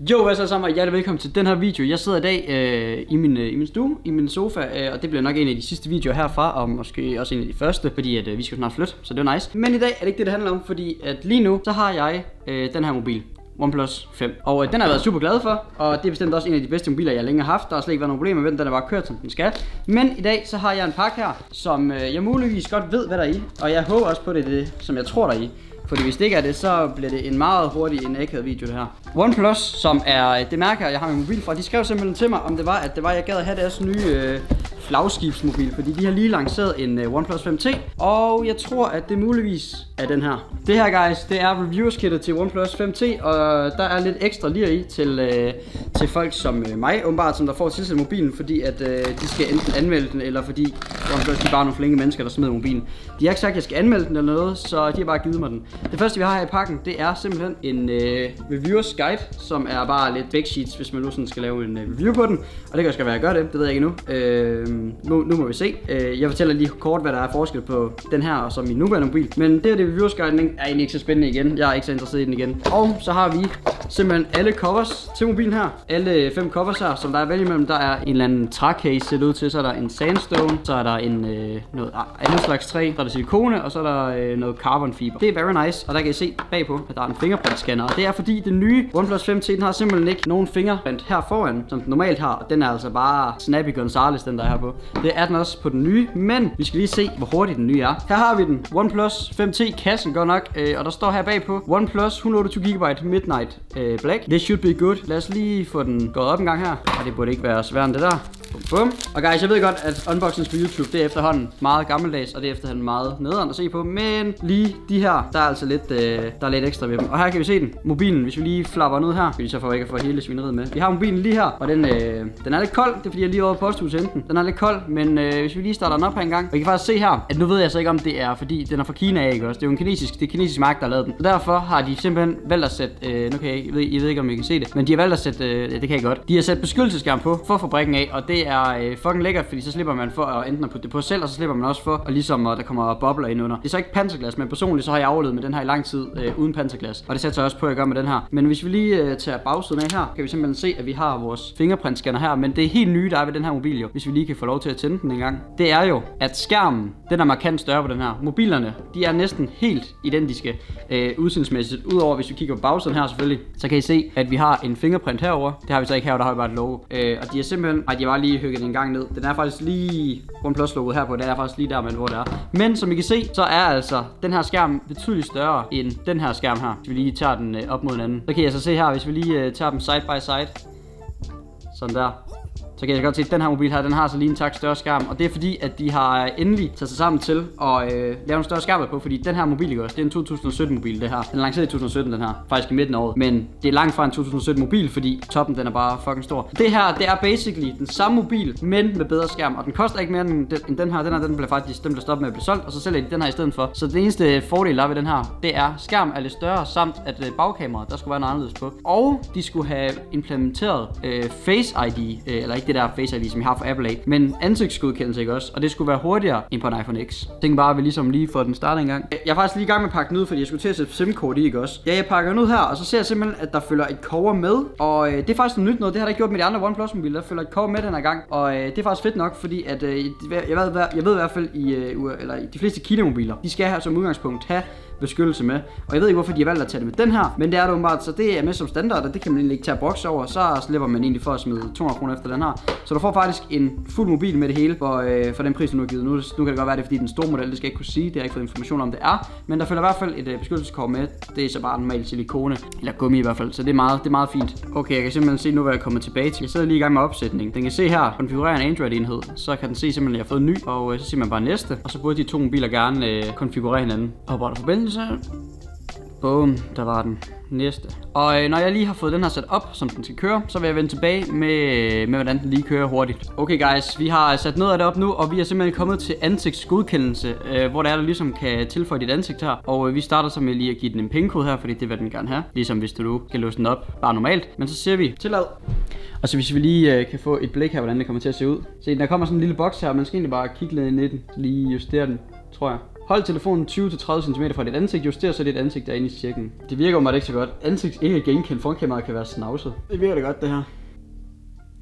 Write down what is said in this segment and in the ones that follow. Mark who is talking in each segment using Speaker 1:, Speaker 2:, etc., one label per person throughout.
Speaker 1: Jo, hvad så sammen, og hjertelig velkommen til den her video. Jeg sidder i dag øh, i, min, øh, i min stue, i min sofa, øh, og det bliver nok en af de sidste videoer herfra, og måske også en af de første, fordi at, øh, vi skal snart flytte, så det er nice. Men i dag er det ikke det, det handler om, fordi at lige nu, så har jeg øh, den her mobil. OnePlus 5. Og øh, den har jeg været super glad for, og det er bestemt også en af de bedste mobiler, jeg længe har haft. Der har slet ikke været nogen problemer med den, den er bare kørt, som den skal. Men i dag, så har jeg en pakke her, som øh, jeg muligvis godt ved, hvad der er i. Og jeg håber også på, det er det, som jeg tror, der er i. Fordi hvis det ikke er det, så bliver det en meget hurtig en akavet video det her. OnePlus, som er øh, det mærke, jeg har min mobil fra, de skrev simpelthen til mig, om det var, at det var, jeg gad at have deres nye øh, flagskibsmobil, fordi de har lige lanceret en øh, OnePlus 5T, og jeg tror, at det muligvis er den her. Det her, guys, det er reviewers kittet til OnePlus 5T, og der er lidt ekstra lige i til, øh, til folk som øh, mig, åbenbart, som der får tilsat mobilen, fordi at øh, de skal enten anmelde den, eller fordi OnePlus de er bare nogle flinke mennesker, der smider mobilen. De har ikke sagt, at jeg skal anmelde den eller noget, så de har bare givet mig den. Det første, vi har her i pakken, det er simpelthen en øh, reviewers guide, som er bare lidt back sheets, hvis man nu sådan skal lave en øh, review på den. Og det kan også være, at jeg gør det, det ved jeg ikke endnu. Øh, nu, nu må vi se. Øh, jeg fortæller lige kort, hvad der er forskel på den her og så min nuværende mobil. Men det er det reviewers guide er egentlig ikke så spændende igen. Jeg er ikke så interesseret i den igen. Og så har vi simpelthen alle covers til mobilen her. Alle fem covers her, som der er vælge imellem. Der er en eller anden træcase set ud til, så er der en sandstone, så er der en øh, noget andet slags træ, så er der silikone, og så er der øh, noget carbon fiber. Det er very nice, og der kan I se bagpå, at der er en fingerprint scanner. Og det er fordi den nye OnePlus 5T, den har simpelthen ikke nogen fingerprint her foran, som den normalt har. Og den er altså bare Snappy Gonzales, den der er her på. Det er den også på den nye, men vi skal lige se, hvor hurtig den nye er. Her har vi den. OnePlus 5T kassen godt nok, øh, og der står her bagpå OnePlus 128 GB Midnight øh, Black. This should be good. Lad os lige få den gået op en gang her. Og det burde ikke være sværere end det der. Bum. Og guys, jeg ved godt, at unboxings på YouTube, det er efterhånden meget gammeldags, og det er efterhånden meget nederen at se på. Men lige de her, der er altså lidt, øh, der er lidt ekstra ved dem. Og her kan vi se den. Mobilen, hvis vi lige flapper ned her, fordi så får vi ikke at få hele svineriet med. Vi har mobilen lige her, og den, øh, den er lidt kold. Det er fordi, jeg lige over posthuset enten. Den er lidt kold, men øh, hvis vi lige starter den op her en gang. Og I kan faktisk se her, at nu ved jeg så ikke, om det er, fordi den er fra Kina, ikke også? Det er jo en kinesisk, det er kinesisk mark, der har lavet den. Så derfor har de simpelthen valgt at sætte, øh, nu kan jeg, jeg, ved, jeg ved ikke, om I kan se det, men de har valgt at sætte, øh, det kan jeg godt. De har sat beskyttelsesskærm på for fabrikken af, og det er øh, fucking lækkert, fordi så slipper man for at enten at putte det på selv, og så slipper man også for, og ligesom at der kommer bobler ind under. Det er så ikke panserglas, men personligt så har jeg overlevet med den her i lang tid øh, uden panserglas. Og det sætter jeg også på, at jeg gør med den her. Men hvis vi lige øh, tager bagsiden af her, kan vi simpelthen se, at vi har vores fingerprintscanner her. Men det er helt nye, der er ved den her mobil jo, hvis vi lige kan få lov til at tænde den en gang. Det er jo, at skærmen, den er markant større på den her. Mobilerne, de er næsten helt identiske øh, udseendsmæssigt. Udover hvis vi kigger på bagsiden her selvfølgelig, så kan I se, at vi har en fingerprint herover. Det har vi så ikke her, der har vi bare et logo. Øh, og de er simpelthen, at de var lige lige hygget den en gang ned. Den er faktisk lige OnePlus logoet her på, det er faktisk lige der, men hvor det er. Men som I kan se, så er altså den her skærm betydeligt større end den her skærm her. Hvis vi lige tager den øh, op mod hinanden. Så kan I altså se her, hvis vi lige øh, tager dem side by side. Sådan der så kan jeg godt se, at den her mobil her, den har så lige en tak større skærm. Og det er fordi, at de har øh, endelig taget sig sammen til at øh, lave en større skærm på. Fordi den her mobil, også, det er en 2017 mobil, det her. Den er lanceret i 2017, den her. Faktisk i midten af året. Men det er langt fra en 2017 mobil, fordi toppen, den er bare fucking stor. Det her, det er basically den samme mobil, men med bedre skærm. Og den koster ikke mere end den, end den her. Den her, den bliver faktisk, den bliver stoppet med at blive solgt. Og så sælger de den her i stedet for. Så det eneste øh, fordel, der er ved den her, det er, skærm er lidt større, samt at øh, bagkameraet, der skulle være noget anderledes på. Og de skulle have implementeret øh, Face ID, øh, eller ikke det der Face ID, som jeg har for Apple 8, men ansigtsgodkendelse ikke også, og det skulle være hurtigere end på en iPhone X. Tænk bare, at vi ligesom lige får den startet en gang. Jeg er faktisk lige i gang med at pakke den ud, fordi jeg skulle til at sætte SIM-kort i, ikke også? Ja, jeg pakker den ud her, og så ser jeg simpelthen, at der følger et cover med, og øh, det er faktisk noget nyt noget, det har der ikke gjort med de andre OnePlus mobiler, der følger et cover med den her gang, og øh, det er faktisk fedt nok, fordi at, øh, jeg, ved, jeg ved i hvert fald i, øh, eller i de fleste Kina-mobiler, de skal her som udgangspunkt have beskyttelse med. Og jeg ved ikke, hvorfor de har valgt at tage det med den her, men det er det åbenbart, så det er med som standard, og det kan man egentlig ikke tage boks over, så slipper man egentlig for at smide 200 kroner efter den her. Så du får faktisk en fuld mobil med det hele for, øh, for den pris, du nu har givet. Nu, nu kan det godt være, det er fordi den store model, det skal jeg ikke kunne sige, det har jeg ikke fået information om, det er. Men der følger i hvert fald et øh, beskyttelseskort med. Det er så bare normal silikone, eller gummi i hvert fald, så det er meget, det er meget fint. Okay, jeg kan simpelthen se nu, hvad jeg kommer tilbage til. Jeg sidder lige i gang med opsætning. Den kan se her, konfigurere en Android-enhed, så kan den se simpelthen, at jeg har fået en ny, og øh, så siger man bare næste, og så burde de to mobiler gerne øh, konfigurere hinanden. Og der forbindelse, Boom, der var den næste. Og øh, når jeg lige har fået den her sat op, som den skal køre, så vil jeg vende tilbage med, med hvordan den lige kører hurtigt. Okay guys, vi har sat noget af det op nu, og vi er simpelthen kommet til ansigtsgodkendelse, øh, hvor der er, du ligesom kan tilføje dit ansigt her. Og øh, vi starter så med lige at give den en pinkode her, fordi det vil den gerne have. Ligesom hvis du kan låse den op, bare normalt. Men så ser vi tillad. Og så hvis vi lige øh, kan få et blik her, hvordan det kommer til at se ud. Se, der kommer sådan en lille boks her, og man skal egentlig bare kigge lidt ind i den, lige justere den, tror jeg. Hold telefonen 20-30 cm fra dit ansigt, juster så dit ansigt derinde i cirklen. Det virker mig ikke så godt. Ansigt ikke genkendt, frontkameraet kan være snavset. Det virker det godt, det her.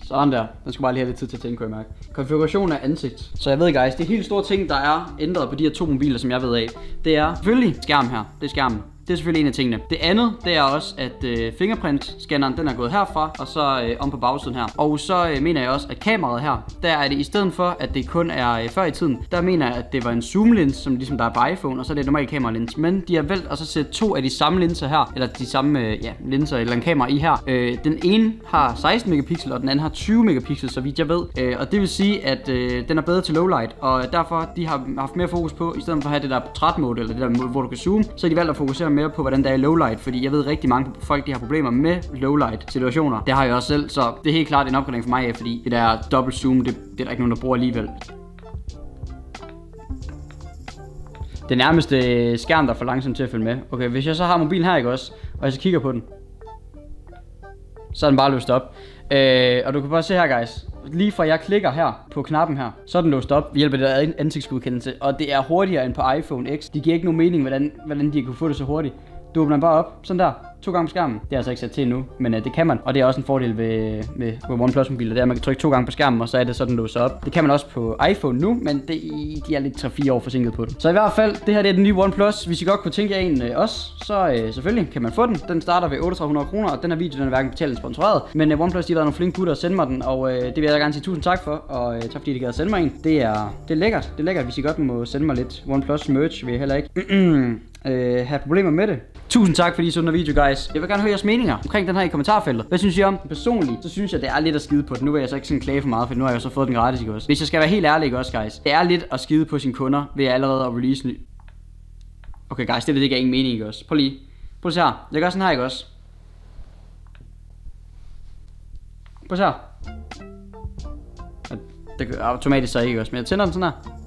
Speaker 1: Sådan der. Den skulle bare lige have lidt tid til at tænke, kunne jeg mærke. Konfiguration af ansigt. Så jeg ved, guys, det er helt store ting, der er ændret på de her to mobiler, som jeg ved af. Det er selvfølgelig skærm her. Det er skærmen. Det er selvfølgelig en af tingene. Det andet, det er også, at øh, fingerprint-scanneren, den er gået herfra, og så øh, om på bagsiden her. Og så øh, mener jeg også, at kameraet her, der er det i stedet for, at det kun er øh, før i tiden, der mener jeg, at det var en zoom-lens, som ligesom der er på iPhone, og så er det normalt kameralens. Men de har valgt at så sætte to af de samme linser her, eller de samme øh, ja, linser eller en kamera i her. Øh, den ene har 16 megapixel, og den anden har 20 megapixel, så vidt jeg ved. Øh, og det vil sige, at øh, den er bedre til low light, og derfor de har haft mere fokus på, i stedet for at have det der portrætmode, eller det der hvor du kan zoome, så har de valgt at fokusere mere på, hvordan der er i low light, fordi jeg ved rigtig mange folk, de har problemer med low light situationer. Det har jeg også selv, så det er helt klart en opgradering for mig, fordi det der dobbelt zoom, det, det er der ikke nogen, der bruger alligevel. Det nærmeste øh, skærm, der er for langsomt til at følge med. Okay, hvis jeg så har mobilen her, ikke også, og jeg så kigger på den, så er den bare løst op. Øh, og du kan bare se her, guys. Lige fra jeg klikker her på knappen her, så er den låst op ved hjælp af det der ansigtsgodkendelse. Og det er hurtigere end på iPhone X. Det giver ikke nogen mening, hvordan, hvordan de kunne få det så hurtigt. Du åbner den bare op, sådan der, to gange på skærmen. Det er altså ikke sat til nu, men øh, det kan man. Og det er også en fordel ved, med, med OnePlus mobiler, det er, at man kan trykke to gange på skærmen, og så er det sådan, låser op. Det kan man også på iPhone nu, men det, de er lidt 3-4 år forsinket på det. Så i hvert fald, det her det er den nye OnePlus. Hvis I godt kunne tænke jer en øh, også, så øh, selvfølgelig kan man få den. Den starter ved 3800 kroner, og den her video den er hverken betalt eller sponsoreret. Men øh, OnePlus de har været nogle flinke gutter at sende mig den, og øh, det vil jeg gerne sige tusind tak for. Og øh, tak fordi de gad at sende mig en. Det er, det er lækkert. Det er lækkert, hvis I godt må sende mig lidt OnePlus merch, vil jeg heller ikke øh, have problemer med det. Tusind tak fordi I så den her video, guys. Jeg vil gerne høre jeres meninger omkring den her i kommentarfeltet. Hvad synes I om den? Personligt, så synes jeg, det er lidt at skide på den. Nu vil jeg så ikke sådan klage for meget, for nu har jeg jo så fået den gratis, ikke også? Hvis jeg skal være helt ærlig, ikke også, guys? Det er lidt at skide på sine kunder ved allerede at release ny... Okay, guys, det ved ikke ingen mening, ikke også? Prøv lige. Prøv lige her. Jeg gør sådan her, ikke også? Prøv så her. Det gør automatisk så ikke også, men jeg tænder den sådan her.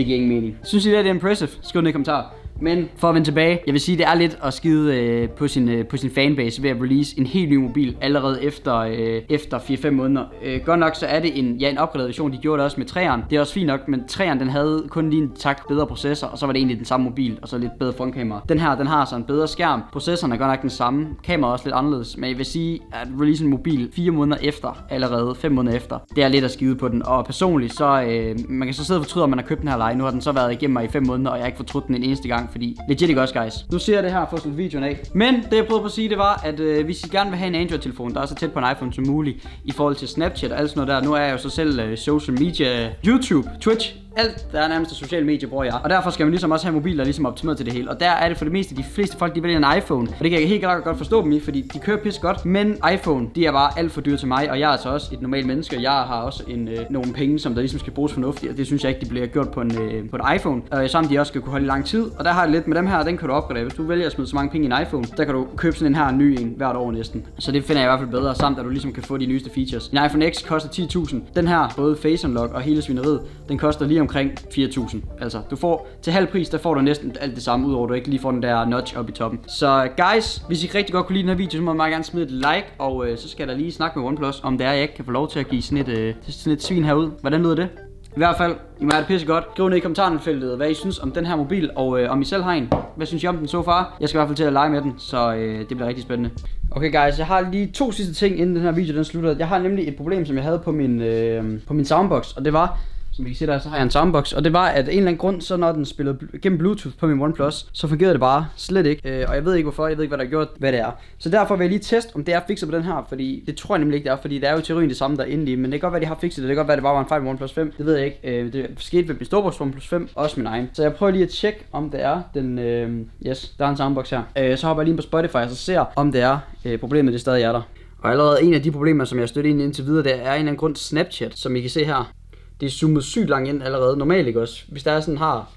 Speaker 1: Det giver ingen mening. Synes I, det er impressive? Skriv ned i kommentarer. Men for at vende tilbage, jeg vil sige, det er lidt at skide øh, på, sin, øh, på sin fanbase ved at release en helt ny mobil allerede efter, øh, efter 4-5 måneder. Øh, godt nok så er det en, ja, en opgraderet version, de gjorde det også med 3'eren. Det er også fint nok, men 3'eren den havde kun lige en tak bedre processor, og så var det egentlig den samme mobil, og så lidt bedre frontkamera. Den her, den har så en bedre skærm. Processoren er godt nok den samme. Kameraet er også lidt anderledes, men jeg vil sige, at release en mobil 4 måneder efter, allerede 5 måneder efter, det er lidt at skide på den. Og personligt, så øh, man kan så sidde og fortryde, om man har købt den her leje. Nu har den så været igennem mig i 5 måneder, og jeg har ikke fortrudt den en eneste gang, fordi legit ikke også, guys. Nu ser jeg det her for at videoen af. Men det jeg prøvede på at sige, det var, at øh, hvis I gerne vil have en Android-telefon, der er så tæt på en iPhone som muligt, i forhold til Snapchat og alt sådan noget der. Nu er jeg jo så selv øh, social media, YouTube, Twitch, alt, der er nærmest sociale medier, bruger jeg. Og derfor skal man ligesom også have mobiler ligesom optimeret til det hele. Og der er det for det meste, de fleste folk, de vælger en iPhone. Og det kan jeg helt klart godt forstå dem i, fordi de kører pis godt. Men iPhone, de er bare alt for dyre til mig. Og jeg er altså også et normalt menneske, og jeg har også en, øh, nogle penge, som der ligesom skal bruges fornuftigt. Og det synes jeg ikke, de bliver gjort på en, øh, på en iPhone. Og øh, samt de også skal kunne holde i lang tid. Og der har det lidt med dem her, den kan du opgradere. Hvis du vælger at smide så mange penge i en iPhone, der kan du købe sådan en her ny en hvert år næsten. Så det finder jeg i hvert fald bedre, samt at du ligesom kan få de nyeste features. En iPhone X koster 10.000. Den her, både Face Unlock og hele svineriet, den koster lige omkring 4.000. Altså, du får til halv pris, der får du næsten alt det samme, udover at du ikke lige får den der notch op i toppen. Så guys, hvis I rigtig godt kunne lide den her video, så må I meget gerne smide et like, og øh, så skal jeg da lige snakke med OnePlus, om det er, jeg ikke kan få lov til at give sådan et, øh, sådan et svin herud. Hvordan lyder det? I hvert fald, I må have det pisse godt. Skriv ned i kommentarfeltet, hvad I synes om den her mobil, og øh, om I selv har en. Hvad synes I om den så far? Jeg skal i hvert fald til at lege med den, så øh, det bliver rigtig spændende. Okay guys, jeg har lige to sidste ting, inden den her video den slutter. Jeg har nemlig et problem, som jeg havde på min, øh, på min soundbox, og det var, som vi kan se der, så har jeg en soundbox. Og det var, at en eller anden grund, så når den spillede gennem Bluetooth på min OnePlus, så fungerede det bare slet ikke. Øh, og jeg ved ikke hvorfor, jeg ved ikke, hvad der har gjort, hvad det er. Så derfor vil jeg lige teste, om det er fikset på den her, fordi det tror jeg nemlig ikke, det er, fordi det er jo teorien det samme der inde i. Men det kan godt være, de har fikset det, det kan godt være, det bare var en fejl med OnePlus 5. Det ved jeg ikke. Øh, det skete ved min storebrors OnePlus 5, også min egen. Så jeg prøver lige at tjekke, om det er den, øh, yes, der er en soundbox her. Øh, så hopper jeg lige på Spotify, og så ser, om det er øh, problemet, det stadig er der. Og allerede en af de problemer, som jeg har stødt ind indtil videre, det er en eller anden grund Snapchat, som I kan se her det er zoomet sygt langt ind allerede. Normalt ikke også. Hvis der er sådan har,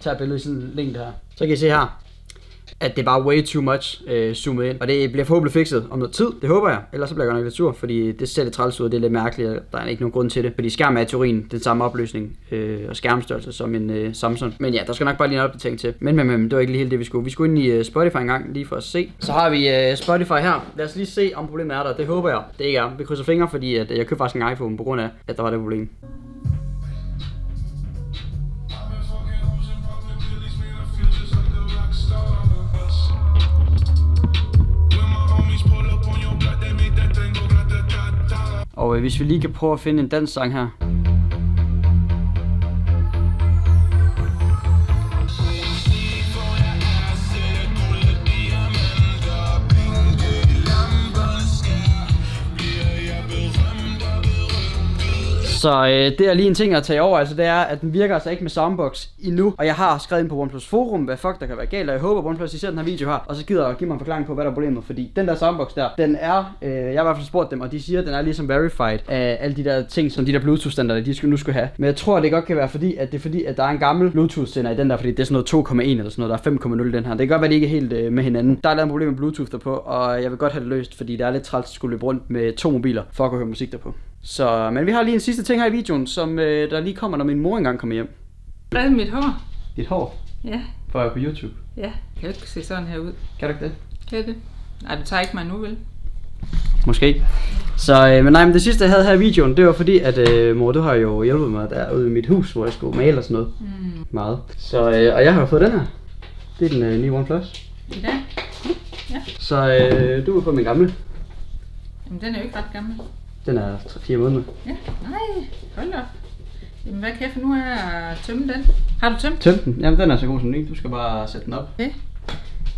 Speaker 1: tager billedet i sådan en længde her, så kan I se her. at det er bare way too much øh, zoomet ind. Og det bliver forhåbentlig fikset om noget tid, det håber jeg. Ellers så bliver jeg godt nok lidt sur, fordi det ser lidt træls ud, og det er lidt mærkeligt, og der er ikke nogen grund til det. Fordi skærmen er i teorien den samme opløsning øh, og skærmstørrelse som en øh, Samsung. Men ja, der skal nok bare lige en opdatering til. Men, men, men det var ikke lige helt det, vi skulle. Vi skulle ind i øh, Spotify en gang, lige for at se. Så har vi øh, Spotify her. Lad os lige se, om problemet er der. Det håber jeg. Det ikke er. Vi krydser fingre, fordi at, øh, jeg købte faktisk en iPhone på grund af, at der var det problem. Og øh, hvis vi lige kan prøve at finde en dansk sang her. Så øh, det er lige en ting at tage over, altså det er, at den virker altså ikke med soundbox endnu. Og jeg har skrevet ind på OnePlus forum, hvad fuck der kan være galt, og jeg håber, at OnePlus I ser den her video her, og så gider at give mig en forklaring på, hvad der er problemet. Fordi den der soundbox der, den er, øh, jeg har i hvert fald spurgt dem, og de siger, at den er ligesom verified af alle de der ting, som de der Bluetooth-standarder, de skulle, nu skulle have. Men jeg tror, det godt kan være fordi, at det er fordi, at der er en gammel Bluetooth-sender i den der, fordi det er sådan noget 2,1 eller sådan noget, der er 5,0 den her. Det kan godt være, at de ikke er helt øh, med hinanden. Der er lavet et problem med Bluetooth derpå, og jeg vil godt have det løst, fordi det er lidt træls at skulle løbe rundt med to mobiler, for at kunne høre musik derpå. Så, men vi har lige en sidste ting her i videoen, som øh, der lige kommer, når min mor engang kommer hjem.
Speaker 2: Hvad er mit hår?
Speaker 1: Dit hår,
Speaker 2: Ja,
Speaker 1: for være på YouTube.
Speaker 2: ja. Kan du ikke se sådan her ud?
Speaker 1: Kan du ikke det?
Speaker 2: Kan det? Nej, du tager ikke mig nu, vel?
Speaker 1: Måske. Så, øh, men nej, men det sidste jeg havde her i videoen, det var fordi, at øh, mor, du har jo hjulpet mig derude i mit hus, hvor jeg skulle male og sådan noget.
Speaker 2: Mm.
Speaker 1: Meget. Så, øh, og jeg har jo fået den her. Det er den øh, nye OnePlus.
Speaker 2: I dag?
Speaker 1: Så øh, du er på min gamle.
Speaker 2: Jamen, den er jo ikke ret gammel.
Speaker 1: Den er 3-4 måneder.
Speaker 2: Ja, nej, hold op. Jamen, hvad kan jeg finde af at tømme den? Har du tømt?
Speaker 1: Tøm den. Jamen, den er så god som ny. Du skal bare sætte den op.
Speaker 2: Okay.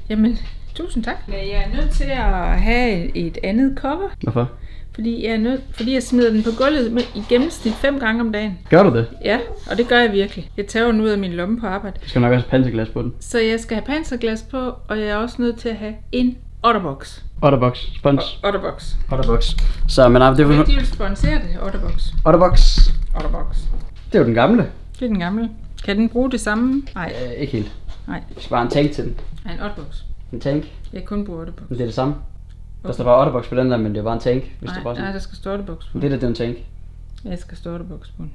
Speaker 2: Jamen, tusind tak. Jeg er nødt til at have et andet cover,
Speaker 1: Hvorfor?
Speaker 2: fordi jeg, er nødt, fordi jeg smider den på gulvet med, i gennemsnit fem gange om dagen.
Speaker 1: Gør du det?
Speaker 2: Ja, og det gør jeg virkelig. Jeg tager den ud af min lomme på arbejde.
Speaker 1: Du skal nok også have panserglas på den.
Speaker 2: Så jeg skal have panserglas på, og jeg er også nødt til at have en Otterbox.
Speaker 1: Otterbox. Spons.
Speaker 2: Otterbox.
Speaker 1: Otterbox. Så, men nej, det jo...
Speaker 2: de vil sponsere det, Otterbox.
Speaker 1: Otterbox.
Speaker 2: Otterbox.
Speaker 1: Det er jo den gamle.
Speaker 2: Det er den gamle. Kan den bruge det samme? Nej,
Speaker 1: Øh, ikke helt.
Speaker 2: nej.
Speaker 1: Du skal bare en tank til den.
Speaker 2: Nej, en Otterbox.
Speaker 1: En tank.
Speaker 2: Jeg kan kun bruge Otterbox.
Speaker 1: Men det er det samme. Der står bare Otterbox på den der, men det er bare en tank. Hvis
Speaker 2: Nej,
Speaker 1: det er bare
Speaker 2: nej,
Speaker 1: sådan.
Speaker 2: der skal stå Otterbox på.
Speaker 1: Men det der, det er en tank.
Speaker 2: Jeg skal stå Otterbox på den.